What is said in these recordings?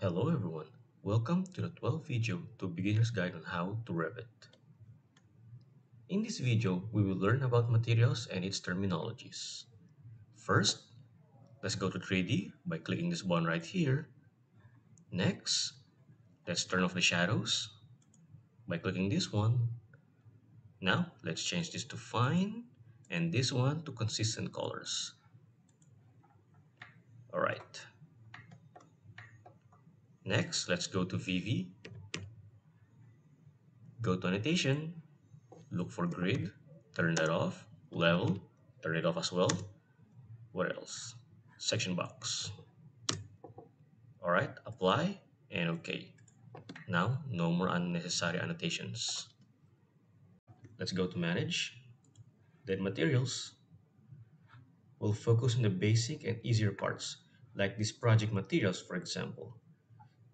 Hello everyone, welcome to the 12th video to Beginner's Guide on how to Revit. In this video, we will learn about materials and its terminologies. First, let's go to 3D by clicking this button right here. Next, let's turn off the shadows by clicking this one. Now, let's change this to fine and this one to consistent colors. Alright. Next, let's go to VV. Go to annotation, look for grid, turn that off, level, turn it off as well. What else? Section box. Alright, apply and OK. Now, no more unnecessary annotations. Let's go to manage. Then materials. We'll focus on the basic and easier parts, like these project materials, for example.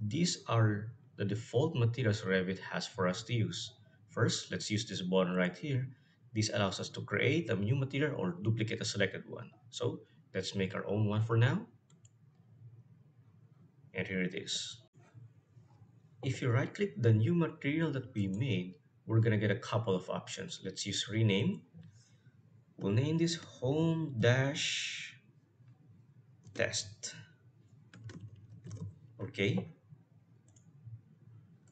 These are the default materials Revit has for us to use. First, let's use this button right here. This allows us to create a new material or duplicate a selected one. So let's make our own one for now. And here it is. If you right click the new material that we made, we're gonna get a couple of options. Let's use rename. We'll name this home dash test. Okay.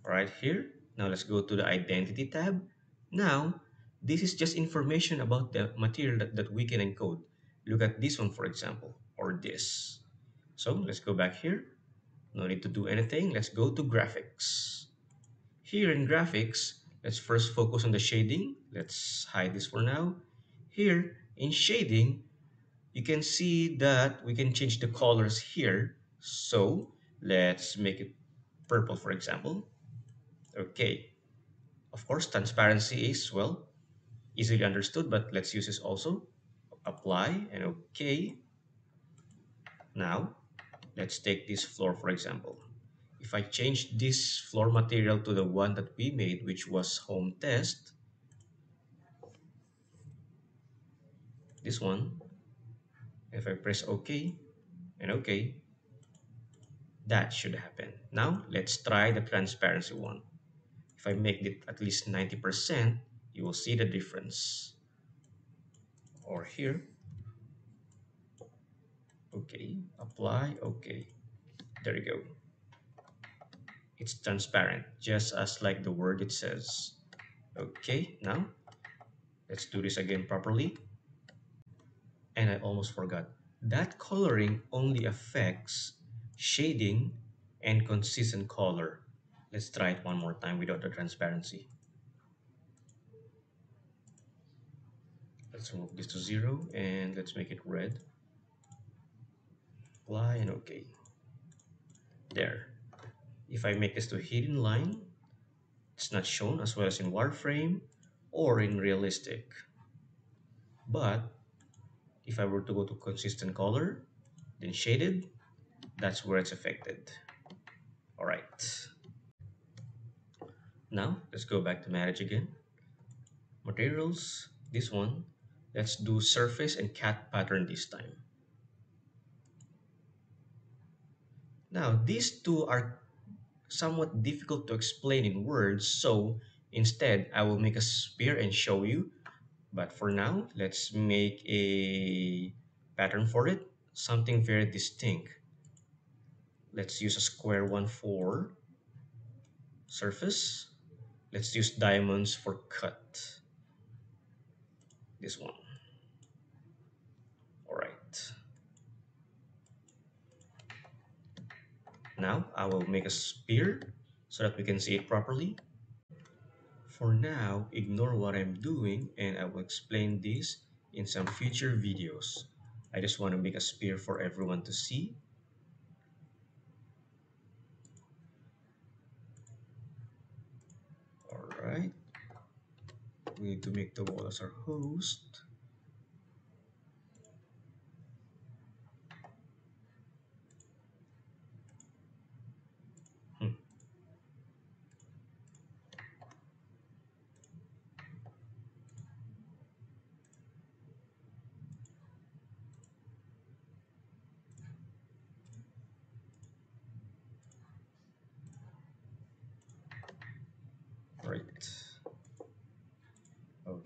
Right here. Now let's go to the identity tab. Now, this is just information about the material that, that we can encode. Look at this one, for example, or this. So let's go back here. No need to do anything. Let's go to graphics. Here in graphics, let's first focus on the shading. Let's hide this for now. Here in shading, you can see that we can change the colors here. So let's make it purple, for example. Okay. Of course, transparency is, well, easily understood, but let's use this also. Apply and okay. Now, let's take this floor, for example. If I change this floor material to the one that we made, which was home test, this one, if I press OK and OK, that should happen. Now, let's try the transparency one. If I make it at least 90%, you will see the difference. Or here. Okay, apply, okay. There you go. It's transparent, just as like the word it says. Okay, now let's do this again properly. And I almost forgot. That coloring only affects shading and consistent color. Let's try it one more time without the transparency. Let's move this to zero and let's make it red. Apply and okay. There. If I make this to hidden line, it's not shown as well as in wireframe or in realistic. But if I were to go to consistent color, then shaded, that's where it's affected. All right. Now, let's go back to manage again. Materials, this one. Let's do surface and cut pattern this time. Now, these two are somewhat difficult to explain in words, so instead, I will make a spear and show you. But for now, let's make a pattern for it, something very distinct. Let's use a square one for surface let's use diamonds for cut. This one. All right. Now I will make a spear so that we can see it properly. For now ignore what I'm doing and I will explain this in some future videos. I just want to make a spear for everyone to see right. We need to make the wall as our host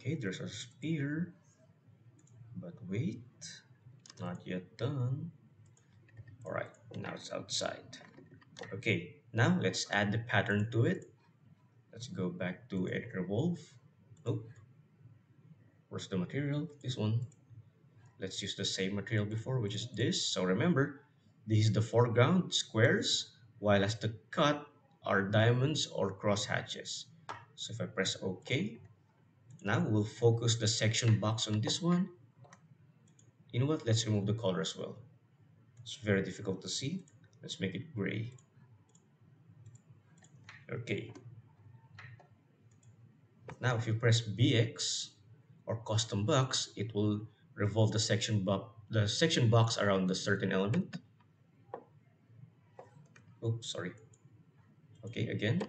Okay, there's a spear. But wait, not yet done. All right, now it's outside. Okay, now let's add the pattern to it. Let's go back to edit Wolf. Oh, where's the material? This one. Let's use the same material before, which is this. So remember, this is the foreground squares, while as the cut are diamonds or cross hatches. So if I press OK, now we'll focus the section box on this one. You know what? Let's remove the color as well. It's very difficult to see. Let's make it gray. Okay. Now if you press BX or custom box, it will revolve the section box the section box around the certain element. Oh, sorry. Okay, again.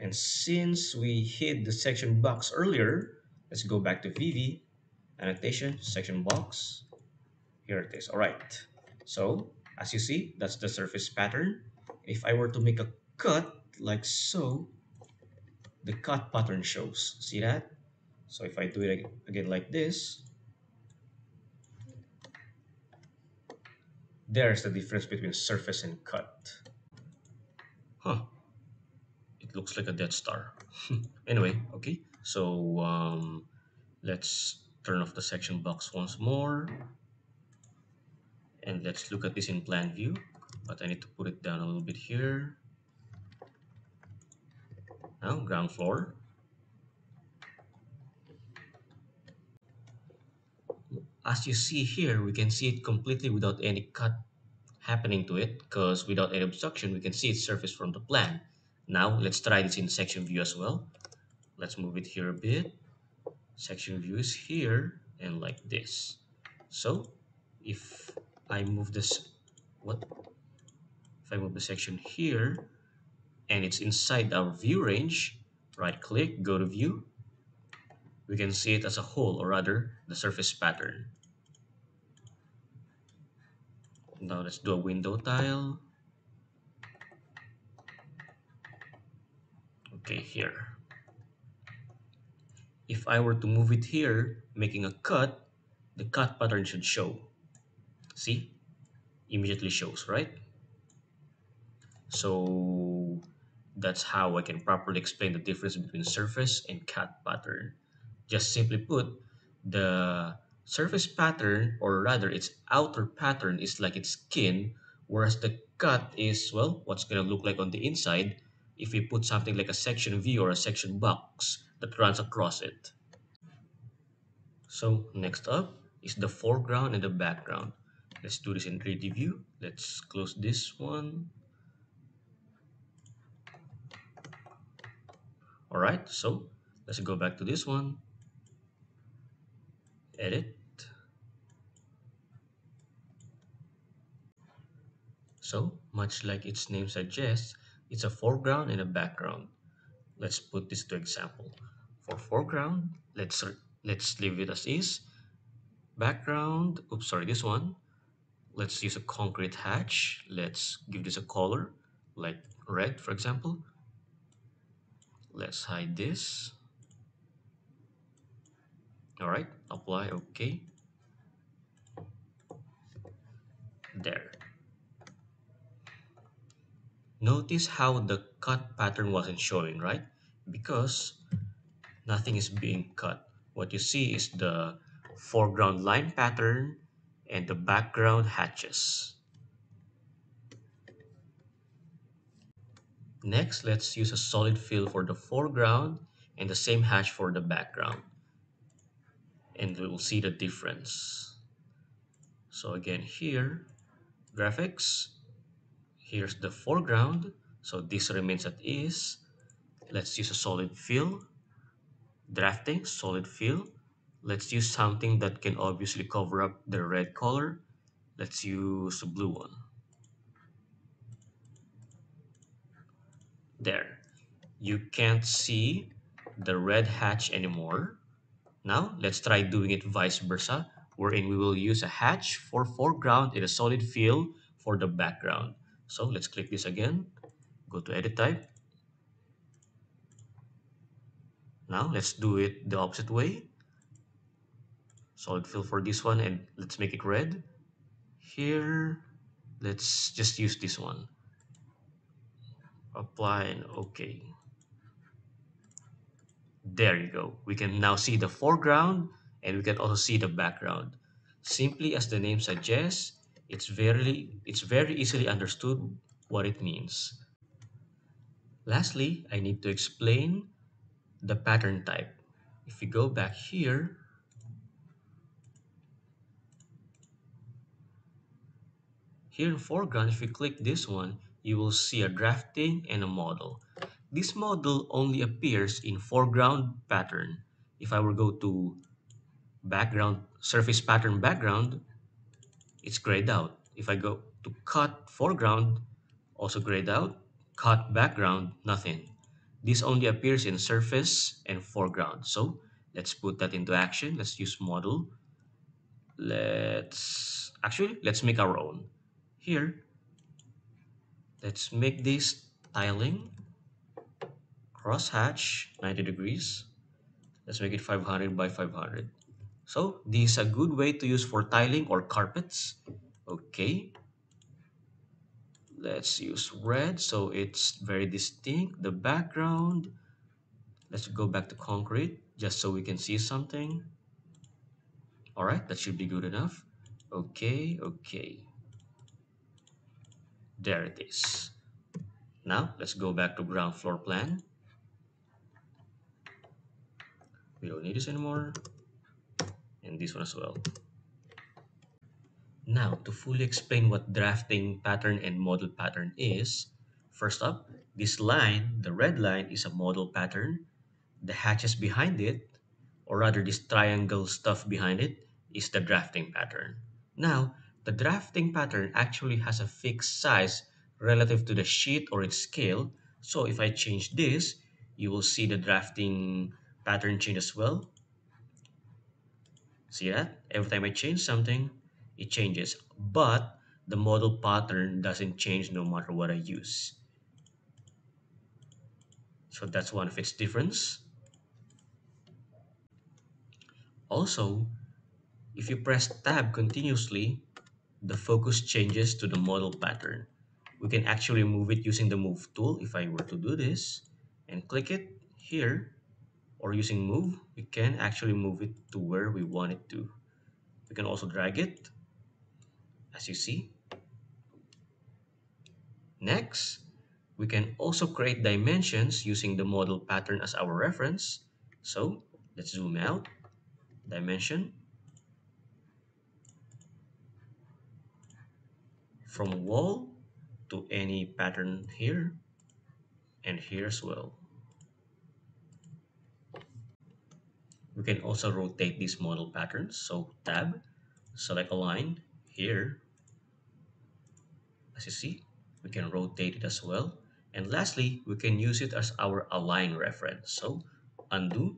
And since we hid the section box earlier, let's go back to VV, annotation, section box. Here it is. All right. So as you see, that's the surface pattern. If I were to make a cut like so, the cut pattern shows. See that? So if I do it again like this, there's the difference between surface and cut. Looks like a Death Star. anyway, okay. So um, let's turn off the section box once more. And let's look at this in plan view. But I need to put it down a little bit here. Now, ground floor. As you see here, we can see it completely without any cut happening to it because without any obstruction, we can see its surface from the plan. Now, let's try this in section view as well. Let's move it here a bit. Section view is here and like this. So, if I move this, what? If I move the section here, and it's inside our view range, right click, go to view, we can see it as a whole, or rather, the surface pattern. Now let's do a window tile. Okay, here. If I were to move it here, making a cut, the cut pattern should show. See? Immediately shows, right? So that's how I can properly explain the difference between surface and cut pattern. Just simply put, the surface pattern, or rather its outer pattern, is like its skin, whereas the cut is, well, what's to look like on the inside if we put something like a section view or a section box that runs across it. So next up is the foreground and the background. Let's do this in 3D view. Let's close this one. All right, so let's go back to this one. Edit. So, much like its name suggests, it's a foreground and a background. Let's put this to example. For foreground, let's let's leave it as is. Background, oops, sorry, this one. Let's use a concrete hatch. Let's give this a color, like red, for example let's hide this all right apply okay there notice how the cut pattern wasn't showing right because nothing is being cut what you see is the foreground line pattern and the background hatches Next, let's use a solid fill for the foreground and the same hatch for the background. And we'll see the difference. So again here, graphics, here's the foreground. So this remains at is. Let's use a solid fill. Drafting, solid fill. Let's use something that can obviously cover up the red color. Let's use a blue one. there you can't see the red hatch anymore now let's try doing it vice versa wherein we will use a hatch for foreground and a solid fill for the background so let's click this again go to edit type Now let's do it the opposite way. Solid fill for this one and let's make it red. Here, let's just use this one. Apply and OK. There you go. We can now see the foreground and we can also see the background. Simply as the name suggests, it's very, it's very easily understood what it means. Lastly, I need to explain the pattern type. If we go back here, here in foreground, if you click this one, you will see a drafting and a model. This model only appears in foreground pattern. If I were go to background, surface pattern background, it's grayed out. If I go to cut foreground, also grayed out, cut background, nothing. This only appears in surface and foreground. So let's put that into action. Let's use model. Let's actually let's make our own. Here, let's make this tiling crosshatch 90 degrees. Let's make it 500 by 500. So this is a good way to use for tiling or carpets. Okay. Let's use red so it's very distinct. The background, let's go back to concrete just so we can see something. All right, that should be good enough. Okay, okay. There it is. Now, let's go back to ground floor plan. We don't need this anymore. And this one as well. Now, to fully explain what drafting pattern and model pattern is, first up, this line, the red line, is a model pattern. The hatches behind it, or rather this triangle stuff behind it, is the drafting pattern. Now, the drafting pattern actually has a fixed size relative to the sheet or its scale. So if I change this, you will see the drafting pattern change as well. See that? Every time I change something, it changes. But the model pattern doesn't change no matter what I use. So that's one of its difference. Also, if you press tab continuously, the focus changes to the model pattern. We can actually move it using the move tool. If I were to do this and click it here or using move, we can actually move it to where we want it to. We can also drag it as you see. Next, we can also create dimensions using the model pattern as our reference. So let's zoom out, dimension, from wall to any pattern here and here as well. We can also rotate these model patterns. So tab, select align here. As you see, we can rotate it as well. And lastly, we can use it as our align reference. So undo.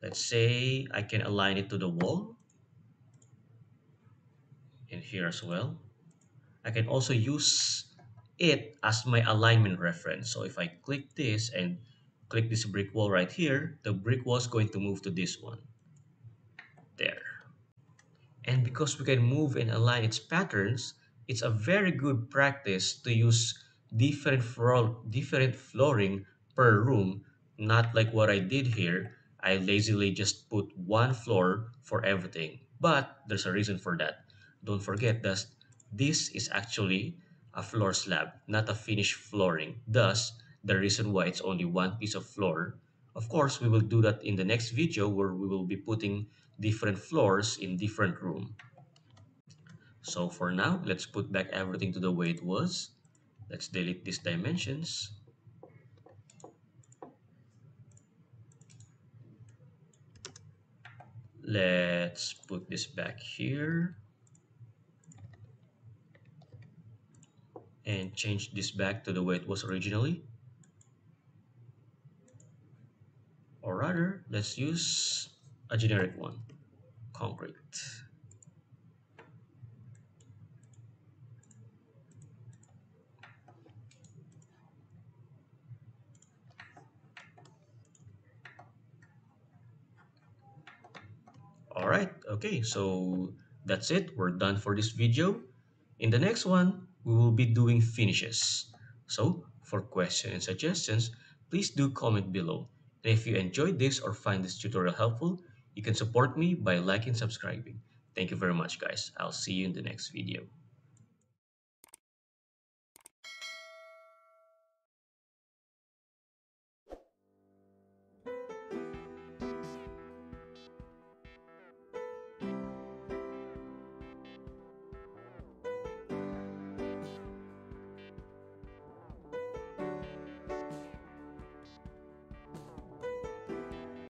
Let's say I can align it to the wall. And here as well. I can also use it as my alignment reference. So if I click this and click this brick wall right here, the brick wall is going to move to this one. There. And because we can move and align its patterns, it's a very good practice to use different, floor, different flooring per room, not like what I did here. I lazily just put one floor for everything. But there's a reason for that. Don't forget that this is actually a floor slab, not a finished flooring. Thus, the reason why it's only one piece of floor. Of course, we will do that in the next video where we will be putting different floors in different room. So for now, let's put back everything to the way it was. Let's delete these dimensions. Let's put this back here. and change this back to the way it was originally. or rather let's use a generic one concrete. All right okay so that's it. We're done for this video. In the next one we will be doing finishes. So for questions and suggestions please do comment below. And if you enjoyed this or find this tutorial helpful, you can support me by liking and subscribing. Thank you very much, guys. I'll see you in the next video.